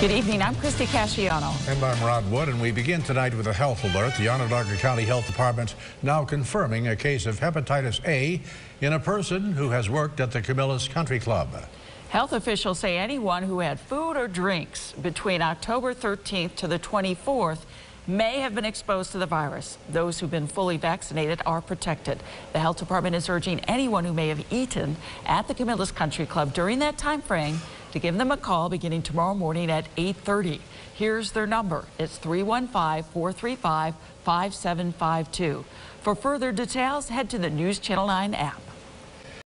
Good evening. I'm Christy Casciano. And I'm Rod Wood, and we begin tonight with a health alert. The Onondaga County Health Department now confirming a case of hepatitis A in a person who has worked at the Camillus Country Club. Health officials say anyone who had food or drinks between October 13th to the 24th may have been exposed to the virus. Those who've been fully vaccinated are protected. The health department is urging anyone who may have eaten at the Camillus Country Club during that time frame to give them a call beginning tomorrow morning at 8.30. Here's their number. It's 315-435-5752. For further details, head to the News Channel 9 app.